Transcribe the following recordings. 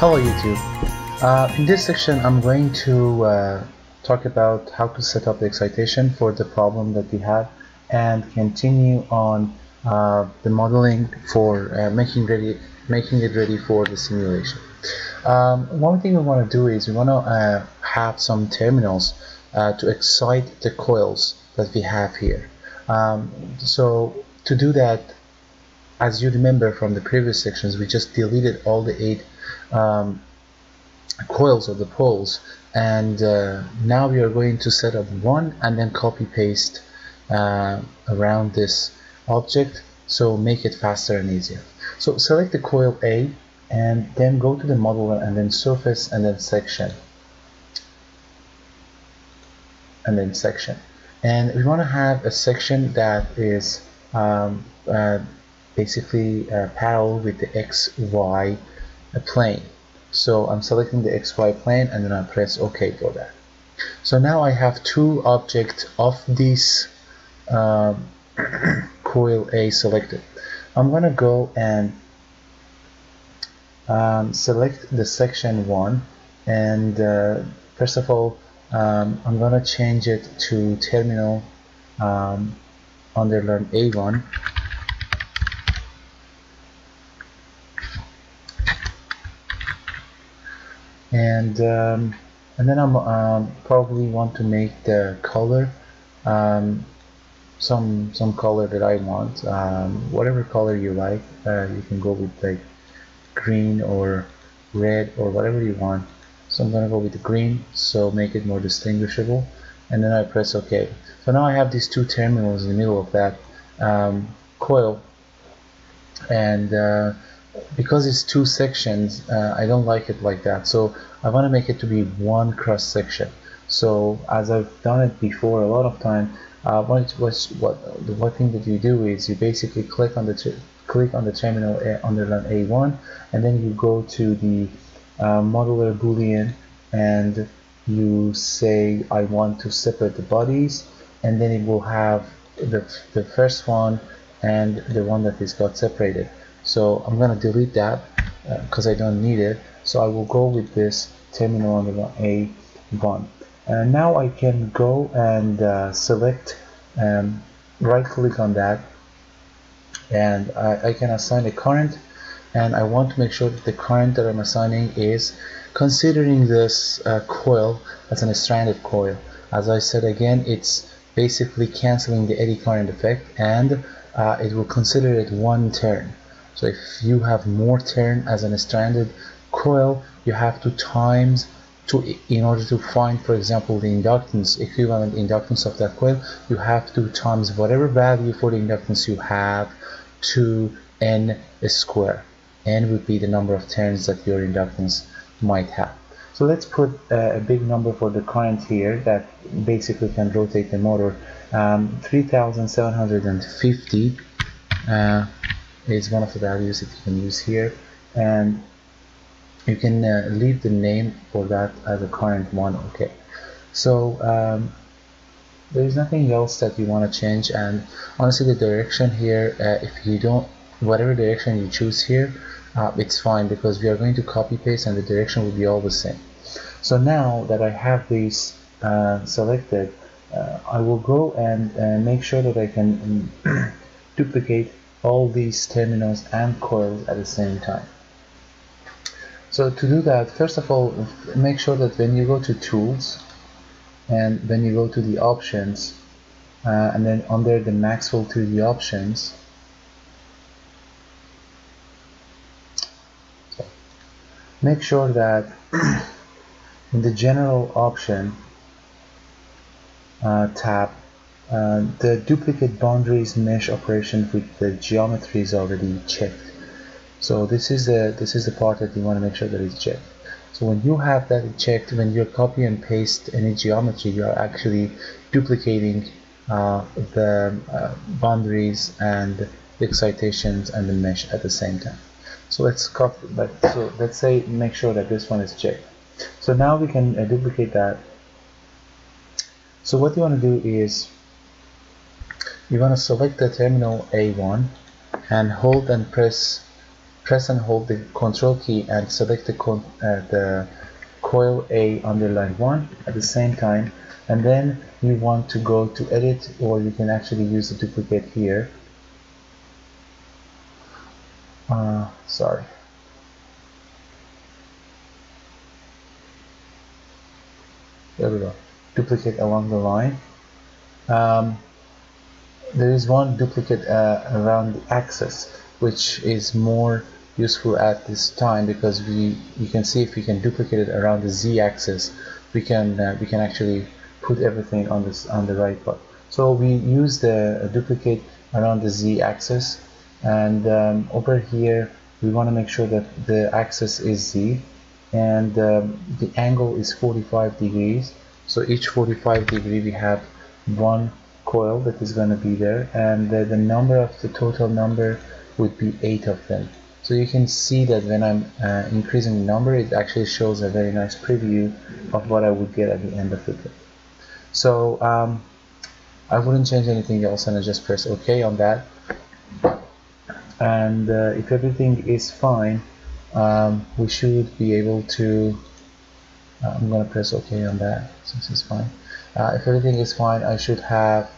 Hello YouTube. Uh, in this section I'm going to uh, talk about how to set up the excitation for the problem that we have and continue on uh, the modeling for uh, making ready making it ready for the simulation. Um, one thing we want to do is we want to uh, have some terminals uh, to excite the coils that we have here. Um, so to do that as you remember from the previous sections, we just deleted all the eight um, coils of the poles and uh, now we are going to set up one and then copy paste uh, around this object so make it faster and easier. So select the coil A and then go to the model and then surface and then section and then section and we want to have a section that is um, uh, basically uh, parallel with the XY plane. So I'm selecting the XY plane and then I press OK for that. So now I have two objects of this um, coil A selected. I'm gonna go and um, select the section 1 and uh, first of all um, I'm gonna change it to terminal um, underline A1 and um, and then I'm um, probably want to make the color um, some some color that I want. Um, whatever color you like uh, you can go with like green or red or whatever you want. So I'm gonna go with the green so make it more distinguishable. And then I press OK. So now I have these two terminals in the middle of that um, coil. And uh, because it's two sections uh, I don't like it like that. So I want to make it to be one cross section. So as I've done it before a lot of time uh, what, what, what the one thing that you do is you basically click on the click on the terminal A, underline A1 and then you go to the uh, modeler boolean and you say I want to separate the bodies and then it will have the, the first one and the one that is got separated so I'm gonna delete that because uh, I don't need it. So I will go with this terminal the A1 and now I can go and uh, select um, right click on that. And I, I, can assign a current. And I want to make sure that the current that I'm assigning is considering this uh, coil as an stranded coil. As I said again it's basically canceling the eddy current effect and uh, it will consider it one turn so if you have more turn as an stranded coil you have to times to in order to find for example the inductance equivalent inductance of that coil you have to times whatever value for the inductance you have to n square. n would be the number of turns that your inductance might have. So let's put uh, a big number for the current here that basically can rotate the motor. Um, 3750 uh, is one of the values that you can use here. And you can uh, leave the name for that as a current one okay? So um, there's nothing else that you want to change and honestly the direction here uh, if you don't whatever direction you choose here uh, it's fine because we are going to copy paste and the direction will be all the same. So now that I have these uh, selected uh, I will go and uh, make sure that I can um, duplicate all these terminals and coils at the same time. So to do that, first of all, make sure that when you go to tools and then you go to the options uh, and then under the Maxwell 3D options, so make sure that in the general option uh, tab uh, the duplicate boundaries mesh operation with the geometry is already checked. So this is the this is the part that you want to make sure that it's checked. So when you have that checked, when you copy and paste any geometry, you are actually duplicating uh, the uh, boundaries and the excitations and the mesh at the same time. So let's copy, but so let's say make sure that this one is checked. So now we can uh, duplicate that. So what you want to do is you want to select the terminal A1 and hold and press press and hold the control key and select the, uh, the coil A underline 1 at the same time. And then you want to go to edit or you can actually use the duplicate here. Uh, sorry. There we go. Duplicate along the line. Um, there is one duplicate uh, around the axis which is more useful at this time because we you can see if we can duplicate it around the z-axis we can uh, we can actually put everything on this on the right part so we use the duplicate around the z-axis and um, over here we want to make sure that the axis is z and um, the angle is 45 degrees. So each 45 degree we have one coil that is going to be there and the, the number of the total number would be eight of them so you can see that when I'm uh, increasing the number, it actually shows a very nice preview of what I would get at the end of the day. So um, I wouldn't change anything else and I just press OK on that. And uh, if everything is fine, um, we should be able to, uh, I'm going to press OK on that since it's fine. Uh, if everything is fine, I should have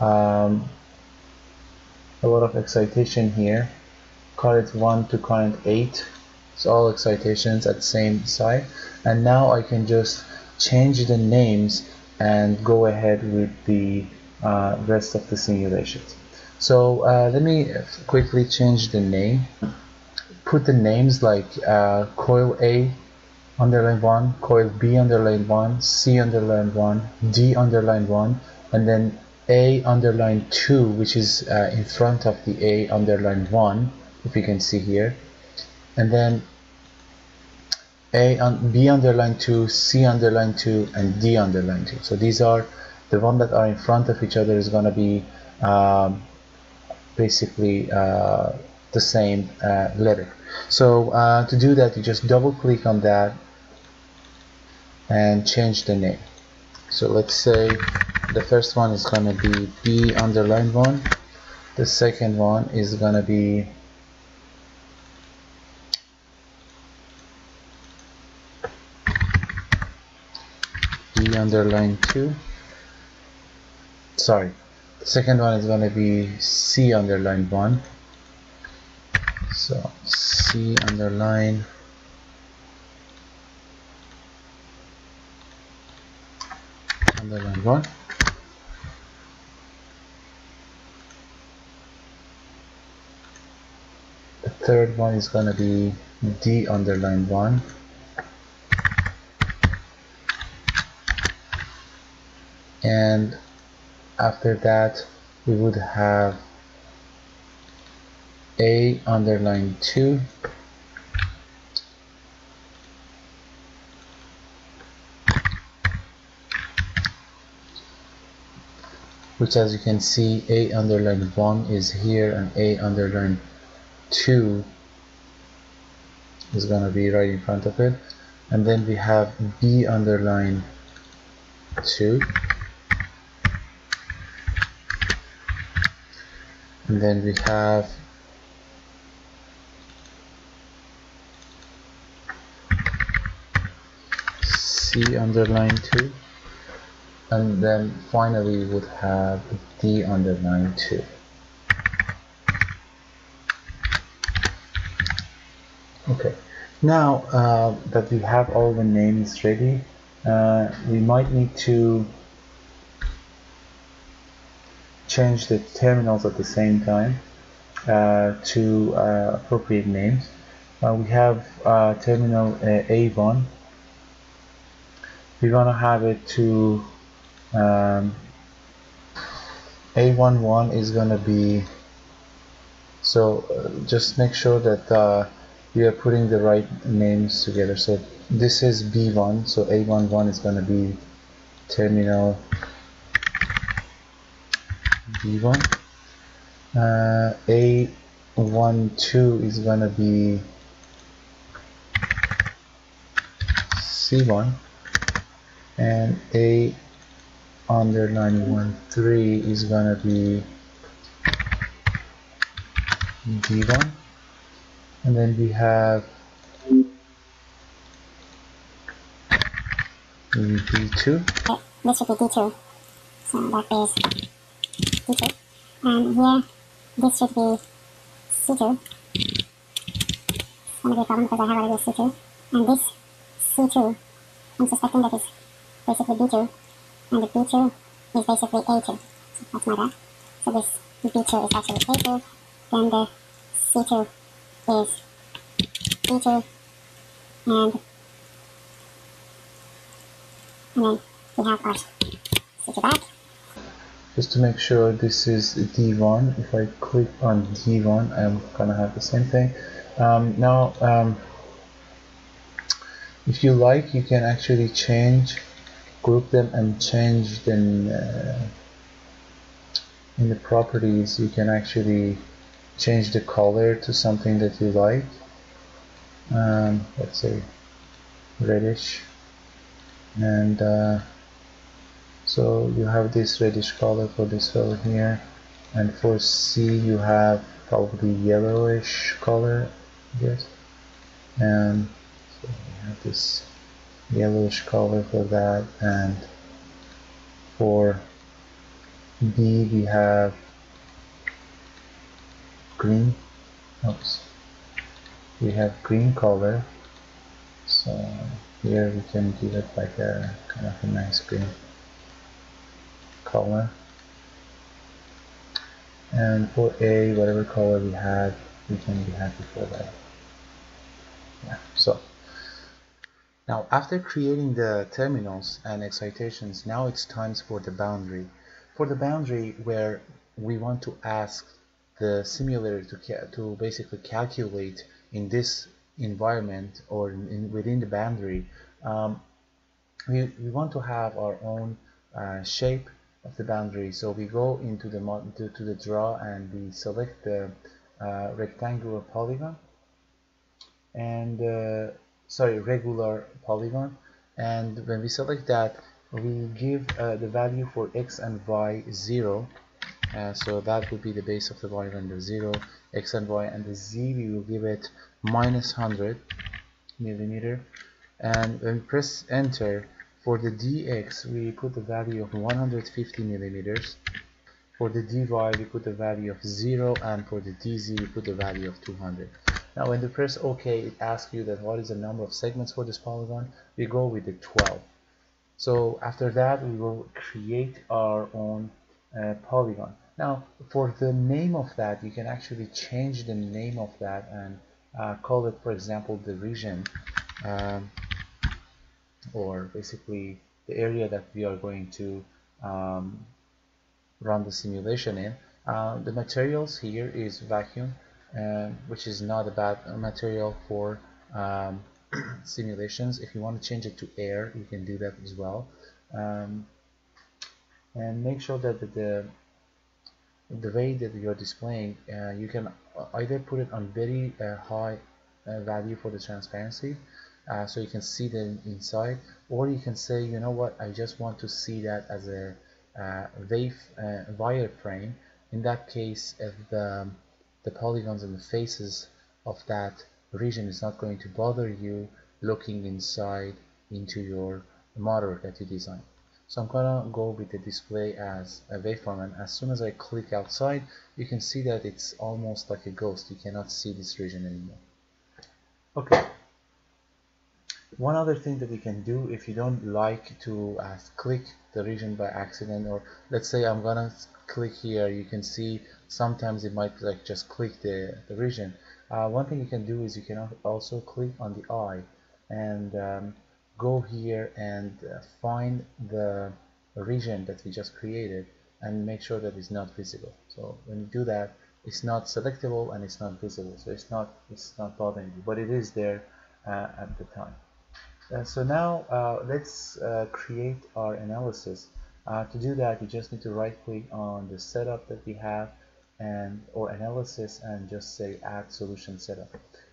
um, a lot of excitation here. Current 1 to current 8 it's all excitations at the same side. And now I can just change the names and go ahead with the uh, rest of the simulations so uh, let me quickly change the name. Put the names like uh, coil A underline 1 coil B underline 1 C underline 1 D underline 1 and then A underline 2 which is uh, in front of the A underline 1 if you can see here. And then a on b underline 2 c underline 2 and d underline 2 so these are the one that are in front of each other is going to be um, basically uh, the same uh, letter. So uh, to do that you just double click on that and change the name so let's say the first one is going to be b underline 1 the second one is going to be B underline 2 sorry the second one is going to be C underline 1 so C underline underline 1 the third one is going to be D underline 1 and after that we would have a underline 2 which as you can see a underline 1 is here and a underline 2 is going to be right in front of it. And then we have b underline 2 and then we have C underline 2 and then finally we would have D underline 2 okay now uh, that we have all the names ready uh, we might need to change the terminals at the same time uh, to uh, appropriate names. Uh, we have uh, terminal uh, A1. We're gonna have it to um, A11 is gonna be so uh, just make sure that you are putting the right names together. So this is B1, so A11 is gonna be terminal B1 uh, A12 is gonna be C1 and A underline 13 is gonna be B1 and then we have D2. Uh, this should be D2. So that is D2. And here, this should be C2. It's to be a problem because I have already a C2. And this C2, I'm suspecting that is basically B2. And the B2 is basically A2. So that's my bad. So this B2 is actually A2. Then the C2 is B2. And and then we have our switch back. Just to make sure this is D1, if I click on D1, I'm gonna have the same thing. Um, now, um, if you like, you can actually change, group them and change them uh, in the properties. You can actually change the color to something that you like. Um, let's say reddish and uh, so you have this reddish color for this fellow here and for C you have probably yellowish color yes and so we have this yellowish color for that and for B we have green oops we have green color. So here we can give it like a kind of a nice green color. And for A whatever color we have we can be happy for that. Yeah so now after creating the terminals and excitations now it's time for the boundary for the boundary where we want to ask the simulator to, to basically calculate in this environment or in, within the boundary, um, we, we want to have our own uh, shape of the boundary. So we go into the to, to the draw and we select the uh, rectangular polygon and uh, sorry regular polygon and when we select that we give uh, the value for x and y 0 uh, so that would be the base of the polygon the 0 x and y and the z we will give it minus 100 millimeter. And when we press enter for the dx we put the value of 150 millimeters. For the dy we put the value of 0 and for the dz we put the value of 200 now when you press ok it asks you that what is the number of segments for this polygon we go with the 12 so after that we will create our own uh, polygon. Now for the name of that you can actually change the name of that and uh, call it for example the region um, or basically the area that we are going to um, run the simulation in. Uh, the materials here is vacuum uh, which is not a bad material for um, simulations. If you want to change it to air you can do that as well. Um, and make sure that the, the the way that you're displaying uh, you can either put it on very uh, high uh, value for the transparency uh, so you can see the inside or you can say you know what? I just want to see that as a uh, wave wireframe. In that case if the, the polygons and the faces of that region is not going to bother you looking inside into your model that you designed so I'm gonna go with the display as a waveform and as soon as I click outside you can see that it's almost like a ghost. You cannot see this region anymore. Okay. One other thing that you can do if you don't like to uh, click the region by accident or let's say I'm gonna click here you can see sometimes it might like just click the, the region. Uh, one thing you can do is you can also click on the eye and um, go here and uh, find the region that we just created and make sure that it's not visible. So when you do that it's not selectable and it's not visible. So it's not it's not bothering you but it is there uh, at the time. Uh, so now uh, let's uh, create our analysis. Uh, to do that you just need to right click on the setup that we have and or analysis and just say add solution setup.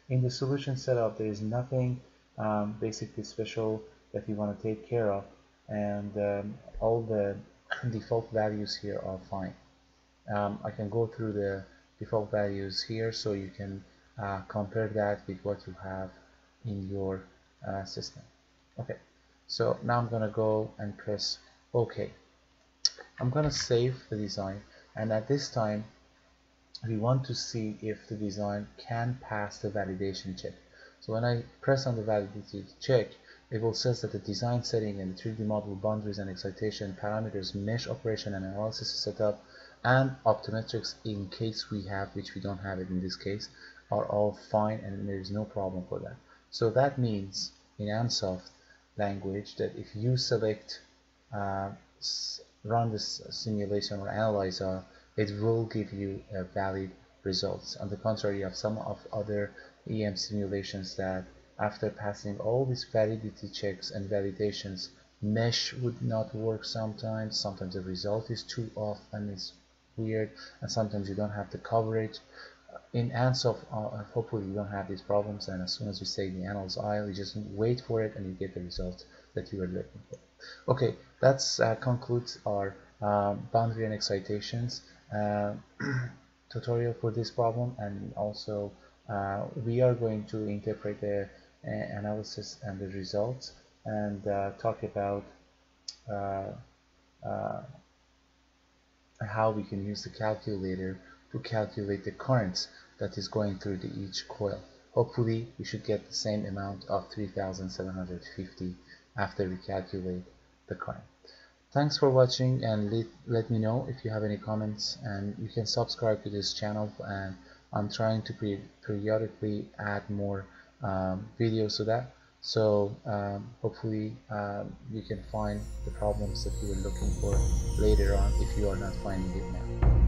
In the solution setup there is nothing um, basically special that you want to take care of and um, all the default values here are fine. Um, I can go through the default values here so you can uh, compare that with what you have in your uh, system. Okay so now I'm gonna go and press OK I'm gonna save the design and at this time we want to see if the design can pass the validation check. So when I press on the validity check it will says that the design setting and the 3D model boundaries and excitation parameters mesh operation and analysis setup and Optimetrics in case we have which we don't have it in this case are all fine and there is no problem for that. So that means in Ansoft language that if you select uh, run this simulation or analyzer it will give you a valid results. On the contrary of some of other EM simulations that after passing all these validity checks and validations mesh would not work sometimes. Sometimes the result is too off and it's weird and sometimes you don't have the coverage. In Ansoft uh, hopefully you don't have these problems and as soon as you say the analyze all you just wait for it and you get the result that you are looking for. Okay that uh, concludes our uh, boundary and excitations. uh, tutorial for this problem and also uh, we are going to interpret the uh, analysis and the results and talk about how we can use the calculator to calculate the currents that is going through the each coil. Hopefully we should get the same amount of 3750 after we calculate the current. Thanks for watching and let, let me know if you have any comments and you can subscribe to this channel and I'm trying to pre periodically add more um, videos to that. So um, hopefully um, you can find the problems that you were looking for later on if you are not finding it now